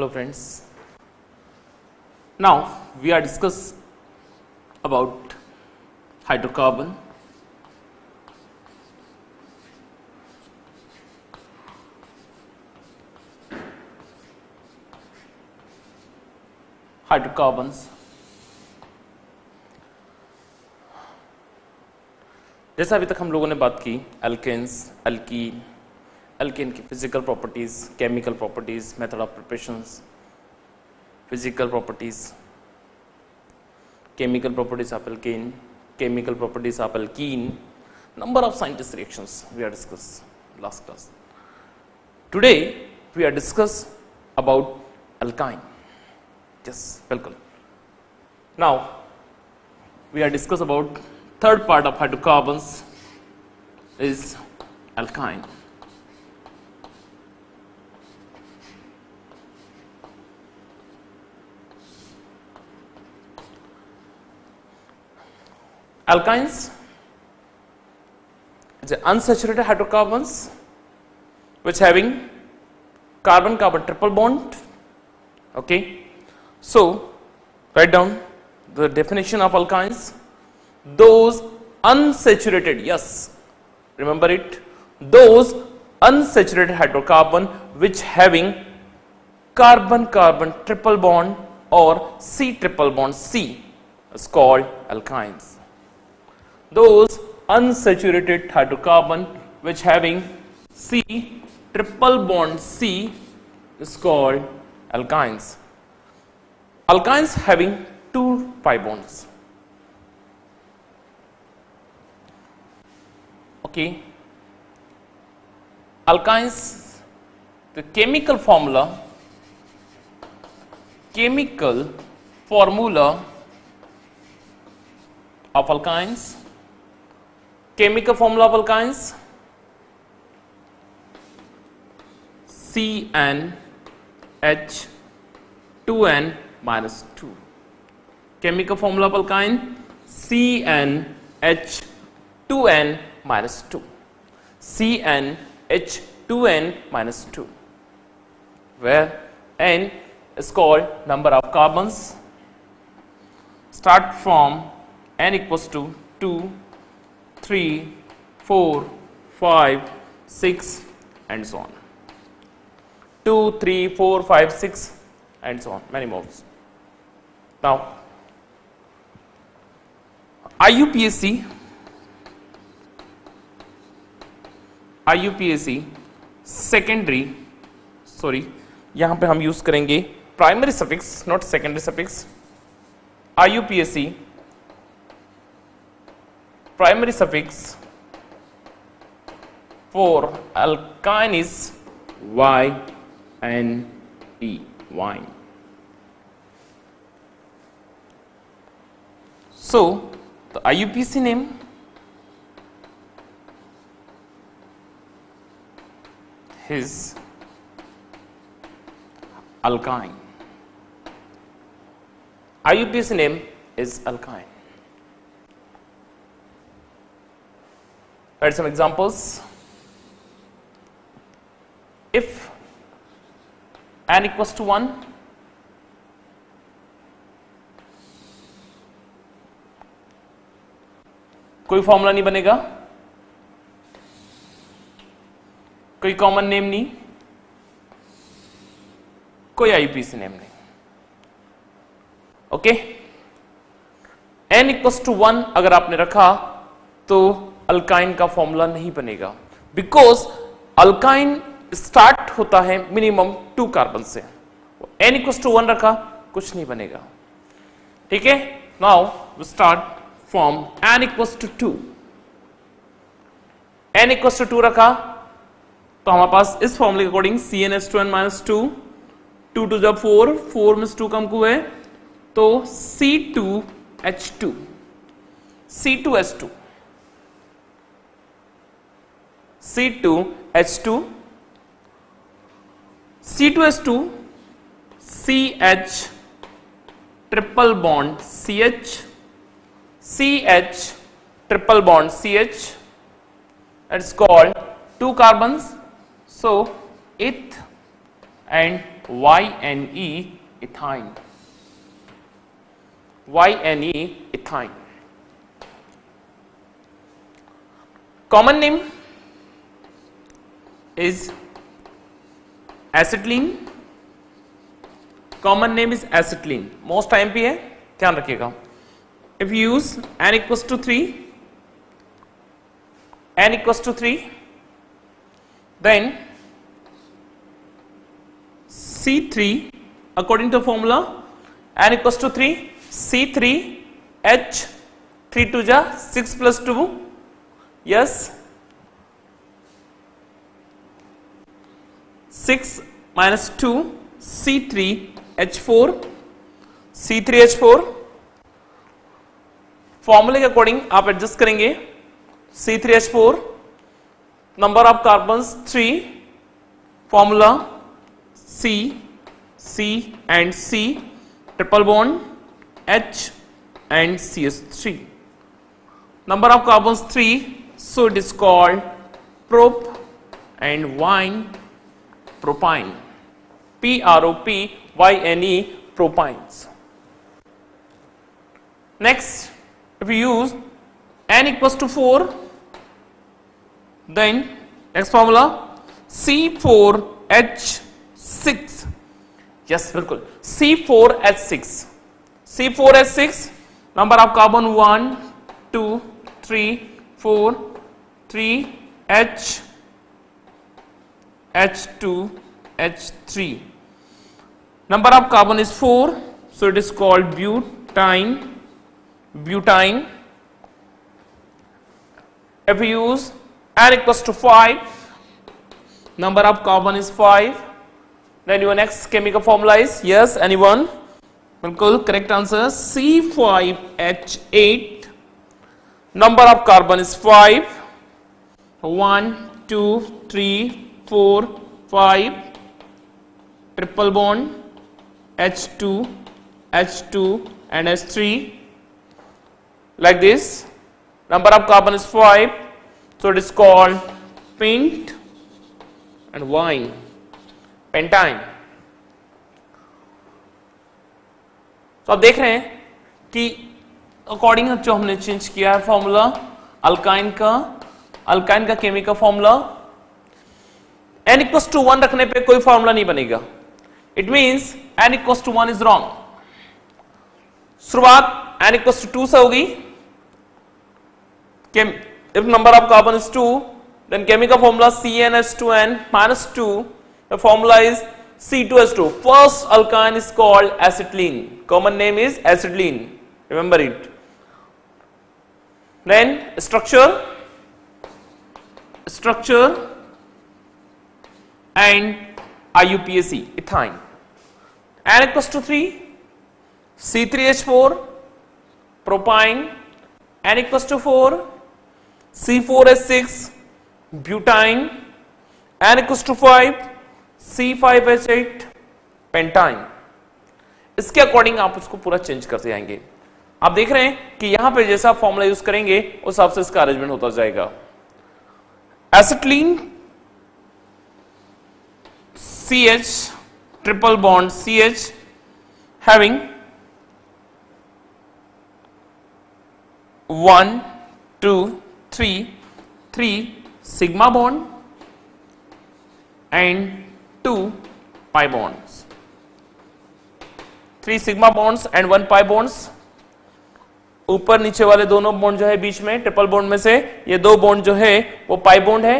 Hello friends. Now we are discuss about hydrocarbon. Hydrocarbons. जैसा अभी तक हम लोगों ने बात की alkanes alkene alkane physical properties, chemical properties, method of preparations, physical properties, chemical properties of alkane, chemical properties of alkene, number of scientist reactions we are discussed last class. Today we are discuss about alkyne. Yes, welcome. Now we are discuss about third part of hydrocarbons is alkyne. Alkynes is unsaturated hydrocarbons which having carbon carbon triple bond okay? So write down the definition of alkynes. Those unsaturated yes remember it. Those unsaturated hydrocarbon which having carbon carbon triple bond or C triple bond C is called alkynes those unsaturated hydrocarbon which having C triple bond C is called alkynes. Alkynes having two pi bonds. Okay. Alkynes, the chemical formula, chemical formula of alkynes chemical formula of alkynes CnH 2n minus 2 chemical formula of alkyne CnH 2n minus 2 CnH 2n minus 2 where n is called number of carbons start from n equals to 2 3, 4, 5, 6 and so on. 2, 3, 4, 5, 6 and so on, many more. Now, IUPAC, IUPAC secondary, sorry, यहाँ पे हम use करेंगे primary suffix not secondary suffix IUPAC primary suffix for alkyne is y and e wine. So the IUPC name is alkyne. IUPAC name is alkyne. Write some examples. If n equals to 1, कोई formula नहीं बनेगा कोई common name नहीं कोई IPC name नहीं okay n equals to one अगर आपने रखा तो अल्काइन का फॉर्मूला नहीं बनेगा। बिकॉज़ अल्काइन स्टार्ट होता है मिनिमम टू कार्बन से। एन इक्वस टू वन रखा, कुछ नहीं बनेगा। ठीक है? Now start from n equals to two n equals to two रखा तो हमारे पास इस फॉर्मूले के according C n S two n minus two two two जब फोर फोर में टू कम को है तो C two H two C two H two C2H2 C2H2 CH triple bond CH CH triple bond CH it's called two carbons so eth and YNE ethyne. YNE ethyne. Common name is acetylene. Common name is acetylene. Most time पे है ध्यान रखिएगा if you use n equals to 3 n equals to 3 then C3 according to formula n equals to 3 C3 H 3 to ja 6 plus 2 yes six minus two, C three, H four, C three, H four. फॉर्मूले के according आप adjust करेंगे. C three H four number of carbon three formula C C and C triple bond H and C S three number of carbon three so it is called prop and wine propine P R O P Y N E propines next if we use n equals to 4 then next formula C4H6 yes बिल्कुल C4H6 C4H6 number of carbon 1 2 3 4 3 H H2, H3. Number of carbon is 4, so it is called butine, butine. If we use R equals to 5, number of carbon is 5, then your next chemical formula is, yes anyone? Bilkul correct answer C5H8, number of carbon is 5, 1, 2, 3, four five triple bond H two H two and H three like this number of carbon is five so it is called pint and wine pentyne तो आप देख रहे हैं कि according जो हमने change किया है फॉर्मूला अल्काइन का अल्काइन का chemical formula n equal to one रखने पे कोई फॉर्मूला नहीं बनेगा। It mean n equal to one is wrong शुरुआत एन इक्व टू से होगी। If number of carbon is two then chemical formula C n S two n minus two formula is C two S two first alkyne is called acetylene common name is acetylene remember it then structure structure and IUPAC ethyne n equals to 3 C3H4 propine. N equals to 4 C4H6 butane. N equals to 5 C5H8 pentyne इसके according आप उसको पूरा change करते जाएँगे। आप देख रहे हैं कि यहाँ पे जैसा आप फॉर्मूला यूज़ करेंगे, उस हिसाब से इसका अरेंजमेंट होता जाएगा। Acetylene triple bond C H having one two 3, 3 sigma bond and 2 pi bonds. 3 sigma bonds and 1 pi bonds. ऊपर नीचे वाले दोनों बॉन्ड जो है बीच में ट्रिपल बॉन्ड में से ये दो बॉन्ड जो है वो पाई बॉन्ड है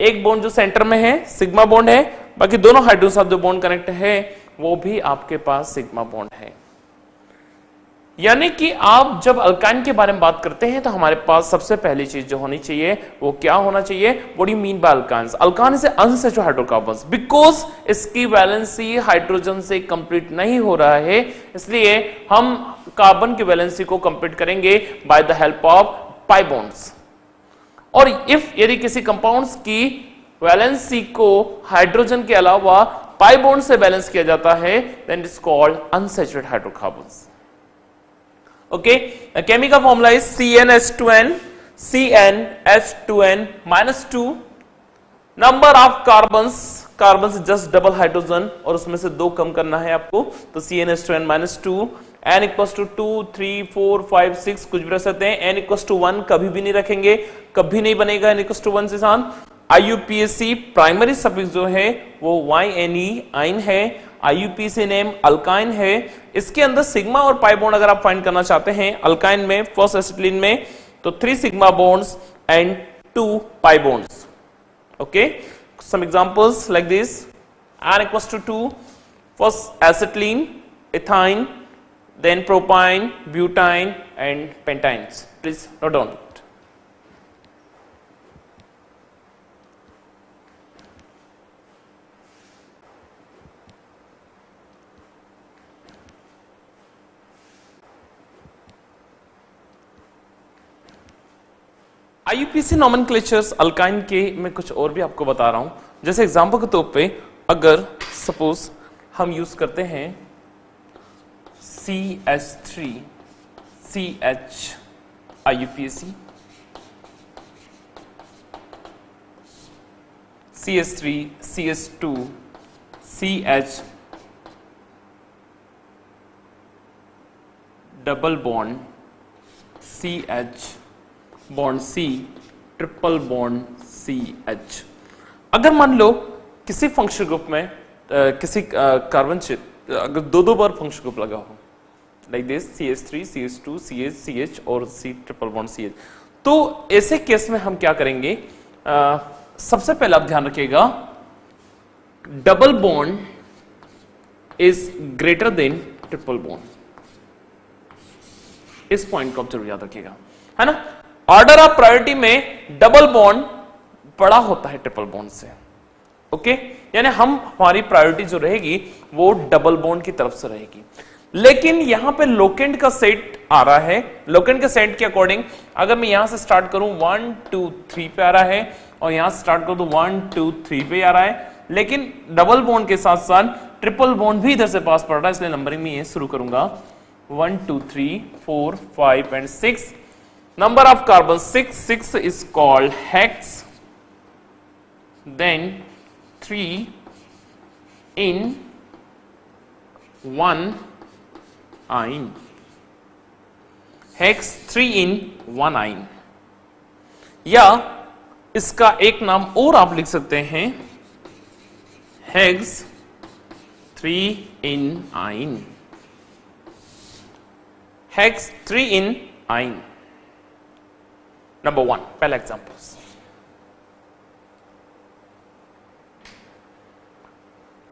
एक बॉन्ड जो सेंटर में है सिग्मा बॉन्ड है बाकी दोनों हाइड्रोजन साथ जो बॉन्ड कनेक्ट है, वो भी आपके पास सिग्मा बॉन्ड है। यानी कि आप जब अल्काइन के बारे में बात करते हैं तो हमारे पास सबसे पहली चीज़ जो होनी चाहिए, वो क्या होना चाहिए? What you mean by alkynes alkyne से अनसेचुरेटेड हाइड्रोकार्बन्स बिकॉज़ इसकी वैलेंसी हाइड्रोजन से कंप्लीट नहीं हो रहा है, इसलिए हम कार्बन की वैलेंसी को कंप्लीट करेंगे by the help of pi bonds और इफ़ यदि किसी कंपाउंड्स की वैलेंसी को हाइड्रोजन के अलावा पाई बॉन्ड से बैलेंस किया जाता है then it is called unsaturated hydrocarbons Okay, the chemical formula is CnH2n, CnH2n minus 2. Number of carbons carbon से जस्ट डबल हाइड्रोजन और उसमें से दो कम करना है आपको तो C n S two n minus two n equals to two three four five six कुछ भी रख सकते हैं। एन इक्वस टू वन कभी भी नहीं रखेंगे कभी नहीं बनेगा एन इक्वस टू वन से सान। आईयूपीएससी प्राइमरी सफिक्स जो है, वो वाई एन ई आइन है आईयूपीसी नेम अल्काइन है। इसके अंदर सिग्मा और पाई बॉन्ड अगर आप फाइंड करना चाहते हैं अल्काइन में फ़र्स्ट एसिटिलीन में तो three sigma bonds and two pi bonds okay some examples like this r equals to 2 first acetylene ethyne then propyne butane and pentynes please, note down it IUPAC nomenclatures alkyne के मैं कुछ और भी आपको बता रहा हूँ। जैसे एग्जांपल के तौर पे, अगर सपोज़ हम यूज़ करते हैं C H three C H I U P S C C H three C H two C H double bond C H bond C triple bond C H अगर मान लो किसी फ़ंक्शन ग्रुप में आ, किसी carbon अगर दो दो बार फ़ंक्शन ग्रुप लगा हो like this C H three C H two C H C H और C triple bond C H तो ऐसे केस में हम क्या करेंगे? आ, सबसे पहले आप ध्यान रखिएगा double bond is greater than triple bond इस पॉइंट को आप ज़रूर याद रखिएगा है ना? ऑर्डर ऑफ़ प्रायोरिटी में डबल बॉन्ड बड़ा होता है ट्रिपल बॉन्ड से, ओके? यानी हम, हमारी प्रायोरिटी जो रहेगी, वो डबल बॉन्ड की तरफ़ से रहेगी। लेकिन यहाँ पे लोकेंड का सेट आ रहा है। लोकेंड के सेट के अकॉर्डिंग, अगर मैं यहाँ से स्टार्ट करूँ, वन, टू, थ्री पे आ रहा है, और यहाँ से स्टार्ट करूँ तो वन, टू, थ्री पे आ रहा है। लेकिन डबल बॉन्ड के साथ साथ ट्रिपल बॉन्ड भी इधर से पास पड़ रहा है, इसलिए नंबरिंग में ये शुरू करूँगा। One, two, three, four, five and six. Number of carbon 6 6 is called hex then 3 in 1 ion hex 3 in 1 ion या इसका एक नाम और आप लिख सकते हैं हेग्स 3 in ion hex 3 in ion number 1 पहला examples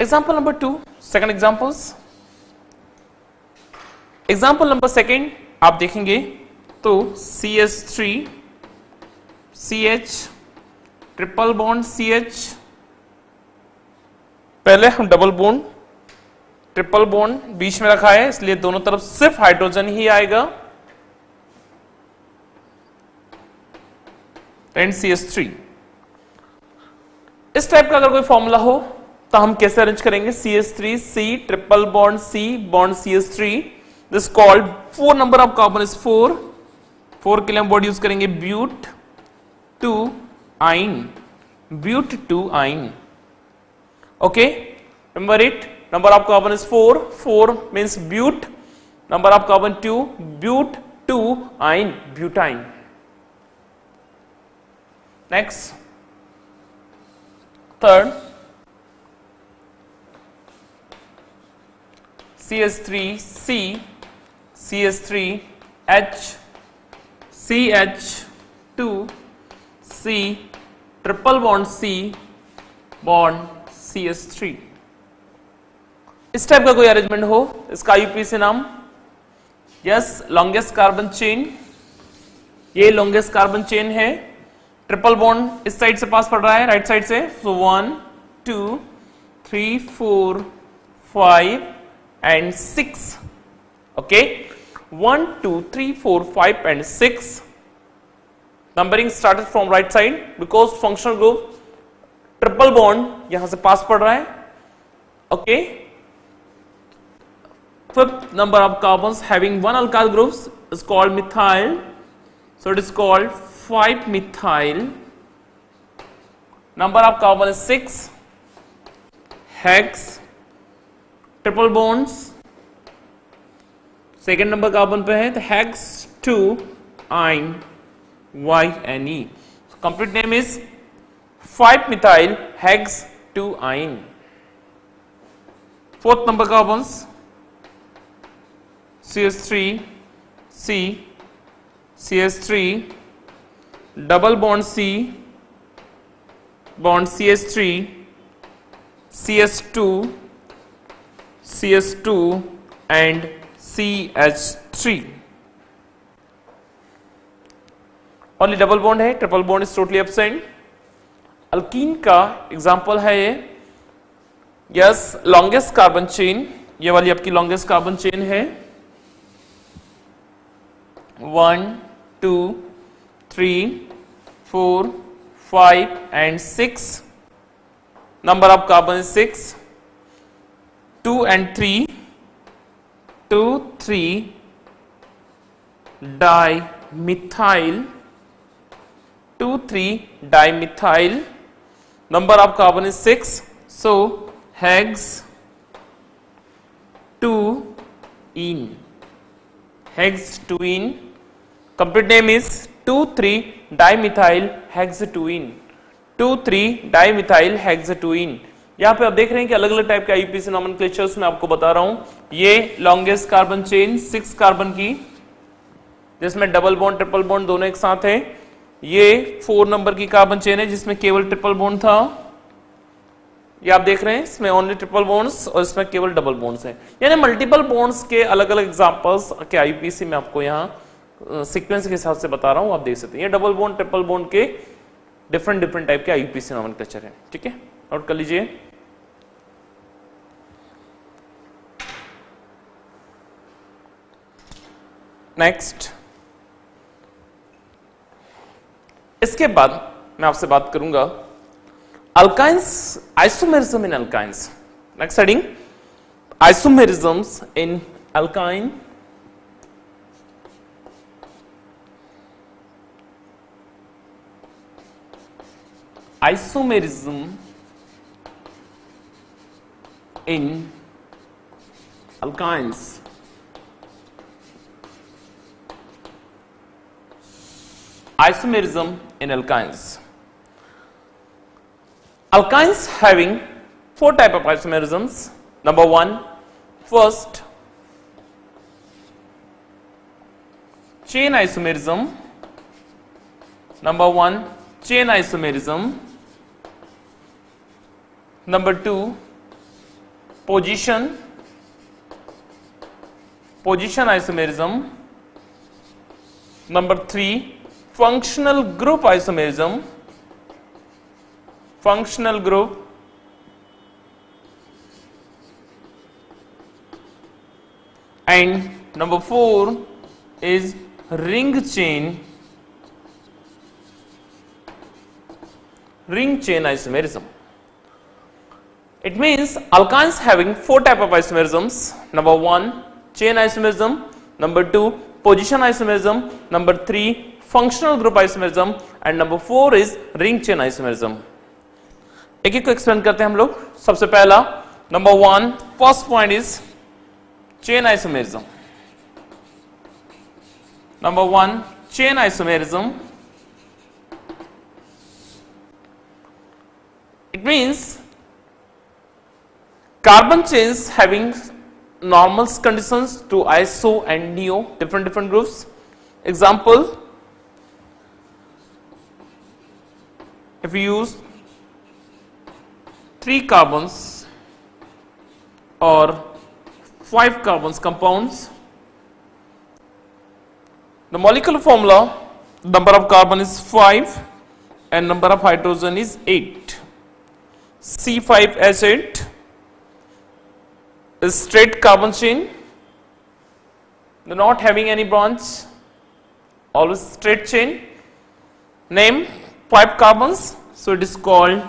example number 2 second examples example number second आप देखेंगे तो CH3 CH triple bond CH पहले हम डबल बॉन्ड ट्रिपल बॉन्ड बीच में रखा है इसलिए दोनों तरफ़ सिर्फ़ हाइड्रोजन ही आएगा एंड सी एस थ्री इस टाइप का अगर कोई फॉर्मूला हो तो हम कैसे अरेंज करेंगे? C S three C triple bond C bond C S three this called four number of carbon is four four के लिए हम बॉडी यूज़ करेंगे but two yne but two yne okay remember it number of carbon is 4 4 means but number of carbon 2 but 2 ine butane next. Third. Cs3 c. Cs3 h. Ch2 c. Triple bond c. Bond cs3 इस type का कोई arrangement हो, इसका UPC नाम? Yes longest carbon chain ये longest carbon chain है। Triple bond इस side से पास पड़ रहा है राइट साइड से। So one two three four five and six okay one two three four five and six numbering started from right side because functional group triple bond यहाँ से पास पड़ रहा है। Okay fifth number of carbon having one alkyl groups is called methyl so, it is called 5 methyl. Number of carbon is 6 hex triple bones second number carbon पे है तो hex two yne Y N E complete name is 5 methyl, hex double bond C bond C S three C S two C S two and C H three only double bond है, triple bond is totally absent. Alkene का example है ये। Yes, longest carbon chain, ये वाली आपकी longest carbon chain है। One, two 3, 4, 5 and 6. Number of carbon is 6, 2 and 3, 2, 3 dimethyl, 2, 3 dimethyl. Number of carbon is 6. So, hex 2 in, hex 2 in. Complete name is 2 3 dimethyl hexatuine 2 3 dimethyl hexatuine यहाँ पे आप देख रहे हैं कि अलग अलग टाइप के आईपीसी नॉमेनक्लेचर्स मैं आपको बता रहा हूँ। ये longest carbon chain six carbon की, जिसमें डबल बॉन्ड ट्रिपल बॉन्ड दोनों एक साथ है। ये फोर नंबर की कार्बन चेन है, जिसमें केवल ट्रिपल बॉन्ड था। ये आप देख रहे हैं, इसमें ओनली ट्रिपल बॉन्ड्स और इसमें केवल डबल बॉन्ड्स हैं। यानी मल्टीपल बॉन्ड्स के अलग अलग एग्जांपल्स के आईपीसी में आपको यहाँ सीक्वेंस के हिसाब से बता रहा हूँ, आप देख सकते हैं। ये डबल बोन ट्रिपल बोन के डिफरेंट डिफरेंट टाइप के आईपीसी नॉमेनक्लेचर है, ठीक है? नोट कर लीजिए। नेक्स्ट इसके बाद मैं आपसे बात करूँगा alkynes isomerism in alkynes next studying isomerisms in alkyne isomerism in alkynes isomerism in alkynes. Alkynes having four type of isomerisms. Number one, first chain isomerism. Number one, chain isomerism. Number two, position position isomerism. Number three, functional group isomerism functional group and number 4 is ring chain ring chain isomerism it means alkynes having four type of isomerisms number 1 chain isomerism number 2 position isomerism number 3 functional group isomerism and number four is ring chain isomerism एक एक को explain करते हैं हम लोग सबसे पहला number one first point is chain isomerism number one chain isomerism it means carbon chains having normal conditions to iso and neo different different groups. Example if we use three carbons or five carbons compounds the molecular formula number of carbon is 5 and number of hydrogen is 8 C5H8 is straight carbon chain not having any branch always straight chain. Name 5 carbons. So it is called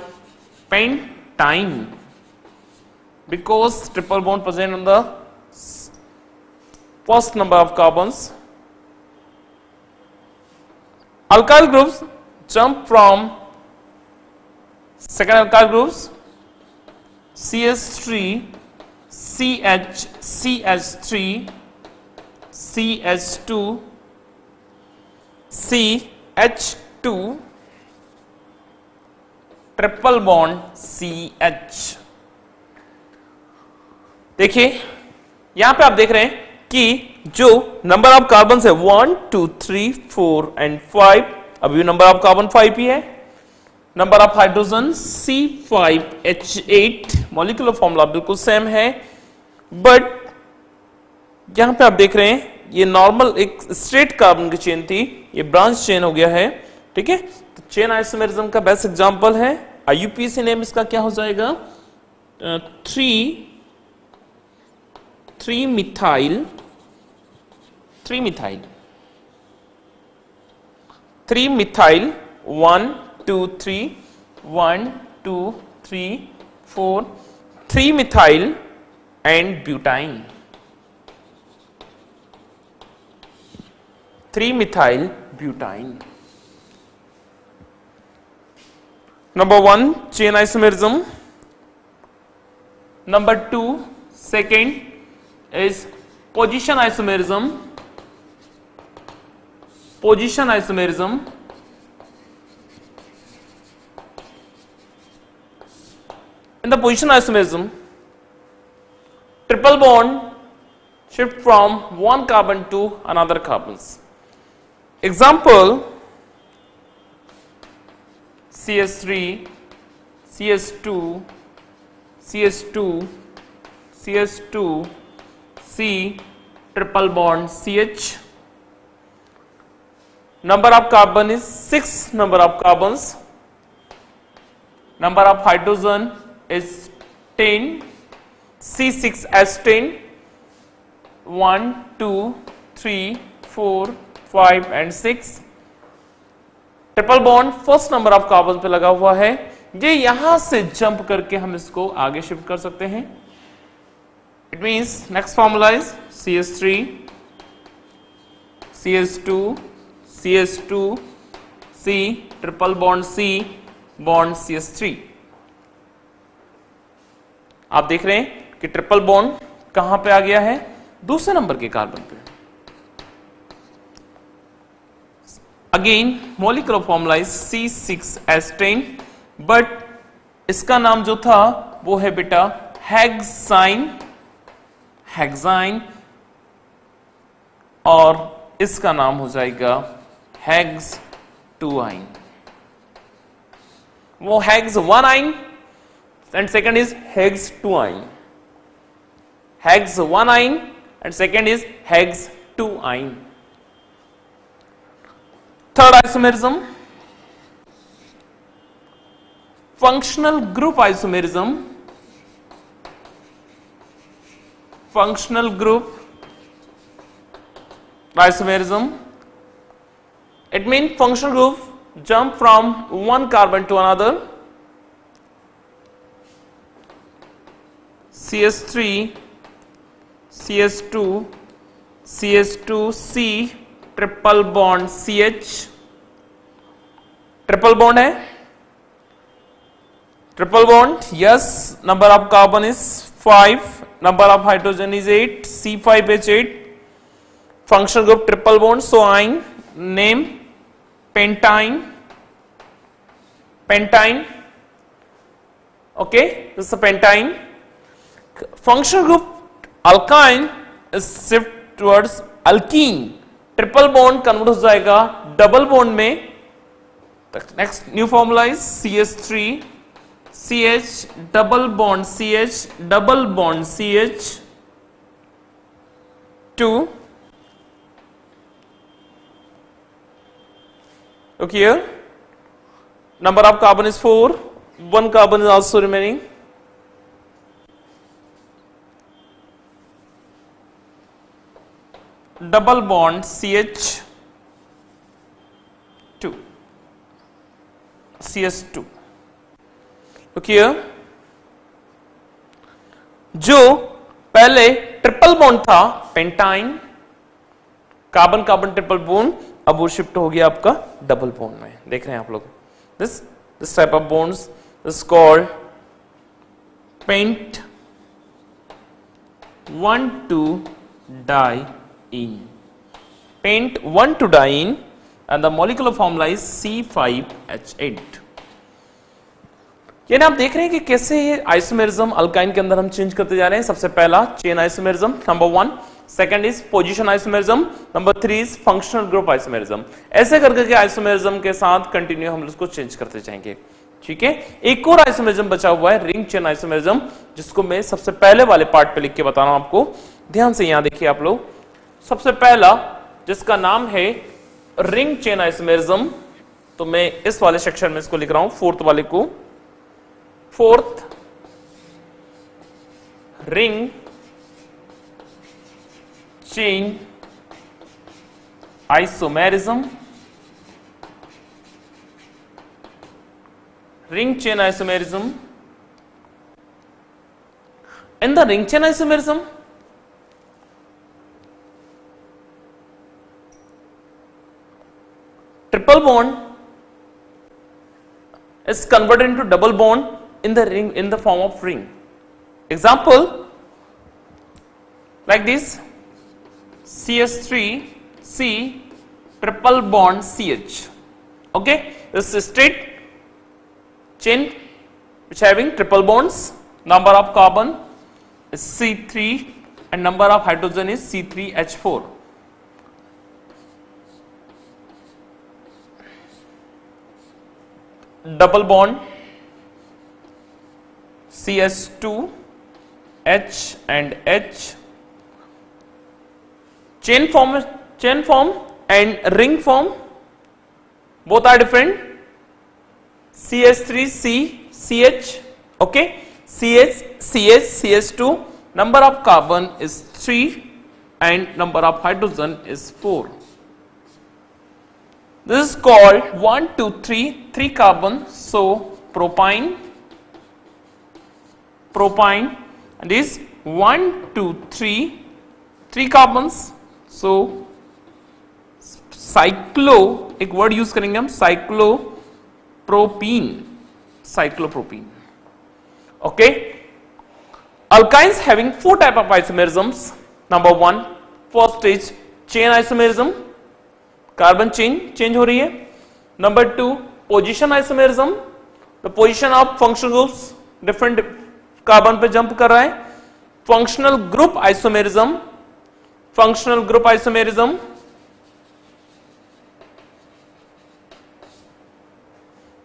pentine because triple bond present on the first number of carbons. Alkyl groups jump from second alkyl groups CH3 CH CH3 CH2 CH2 triple bond CH देखिए, यहाँ पे आप देख रहे हैं कि जो number of carbon है one two three four and five अभी नंबर ऑफ़ कार्बन फाइव ही है। Number of hydrogen C5H8 molecular formula बिल्कुल सेम है। बट यहाँ पे आप देख रहे हैं, ये नॉर्मल एक स्ट्रेट कार्बन की चेन थी, ये ब्रांच चेन हो गया है, ठीक है? तो चेन आइसोमेरिज्म का बेस्ट एग्जांपल है। आईयूपीसी नेम इसका क्या हो जाएगा? Three three methyl three methyl three methyl one two three one two three four three methyl and butyne three methyl butyne number one chain isomerism number two second is position isomerism position isomerism in the position isomerism triple bond shift from one carbon to another carbons. Example CS3 CS2 CS2 CS2 C triple bond CH number of carbon is 6 number of carbons. Number of hydrogen is 10 C6H10 1 2 3 4 5 and 6 triple bond first number of carbon पे लगा हुआ है। ये यहाँ से jump करके हम इसको आगे शिफ्ट कर सकते हैं। It means next formula is C S three C S two C S two C triple bond C bond C S three आप देख रहे हैं कि ट्रिपल बॉन्ड कहाँ पे आ गया है? दूसरे नंबर के कार्बन पे। Again molecular formula is C6H10 but इसका नाम जो था, वो है बेटा हेक्साइन हेक्साइन और इसका नाम हो जाएगा हैग्स टू आइन वो hex one yne and second is hex 2 ion hex 1 ion and second is hex 2 ion Third isomerism, functional group isomerism, functional group isomerism. It means functional group jump from one carbon to another. CS3, CS2, CS2C triple bond C H triple bond है? Triple bond yes number of carbon is five number of hydrogen is eight C five H eight function group triple bond so yne name pentyne pentyne a pentine. Functional group alkyne is shift towards alkene triple bond convert हो जाएगा double bond में next new formula is C H three C H double bond C H double bond okay here number of carbon is 4 one carbon is also remaining double bond CH 2 CS2 look here. जो पहले triple bond था pentyne carbon carbon triple bond अब वो shift हो गया आपका double bond में। देख रहे हैं आप लोग। This this type of bonds this called pent one two di one two di ene and the molecular formula is C5H8 यानी आप देख रहे हैं कि कैसे ये आइसोमेरिज्म अल्काइन के अंदर हम चेंज करते जा रहे हैं। सबसे पहला chain isomerism number one second is position isomerism number three is functional group isomerism ऐसे करके के आइसोमेरिज्म के साथ कंटिन्यू हम उसको चेंज करते जाएँगे। ठीक है? एक और आइसोमेरिज्म बचा हुआ है रिंग चेन आइसोमेरिज्म जिसको मैं सबसे पहले वाले पार्ट पे लिख के बता रहा हूँ आपको। ध्यान से यहाँ देखिए आप लोग। सबसे पहला, जिसका नाम है रिंग चेन आइसमेरिज्म तो मैं इस वाले सेक्शन में इसको लिख रहा हूँ फोर्थ वाले को। Fourth ring chain isomerism ring chain isomerism in the ring chain isomerism triple bond is converted into double bond in the ring in the form of ring. Example like this cs3 c triple bond ch okay? This is straight chain which having triple bonds. Number of carbon is c3 and number of hydrogen is c3h4 double bond CS2 H and H. Chain form chain form and ring form both are different. CS3C CH okay? CH CH CS2 number of carbon is 3 and number of hydrogen is 4 this is called 1 2 3 3 carbon so propyne propyne and is 1 2 3 3 carbons so cyclo एक word use करेंगे हम cyclopropene cyclopropene okay alkynes having four type of isomerisms number one first is chain isomerism Carbon chain change हो रही है. Number two position isomerism position of functional groups different carbon पे jump कर रहा है. Functional group isomerism functional group isomerism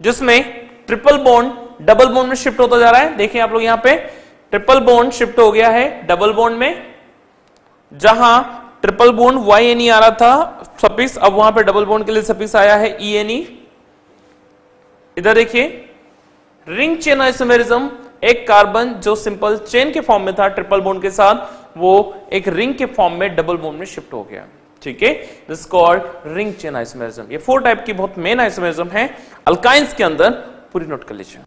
जिसमें triple bond double bond में shift होता जा रहा है. देखिए आप लोग यहाँ पे ट्रिपल बॉन्ड शिफ्ट हो गया है डबल बॉन्ड में. जहाँ triple bond Y N E आ रहा था सपिक्स अब वहाँ पे डबल बॉन्ड के लिए सपिक्स आया है ई एन ई इधर देखिए, रिंग चेन आइसोमेरिज्म, एक कार्बन जो सिंपल चेन के फॉर्म में था ट्रिपल बोन के साथ, वो एक रिंग के फॉर्म में डबल बोन में शिफ्ट हो गया। ठीक है? This called ring chain isomerism. ये फोर टाइप की बहुत मेन आइसोमेरिज्म है। अल्काइंस के अंदर, पूरी नोट कर लीजिए।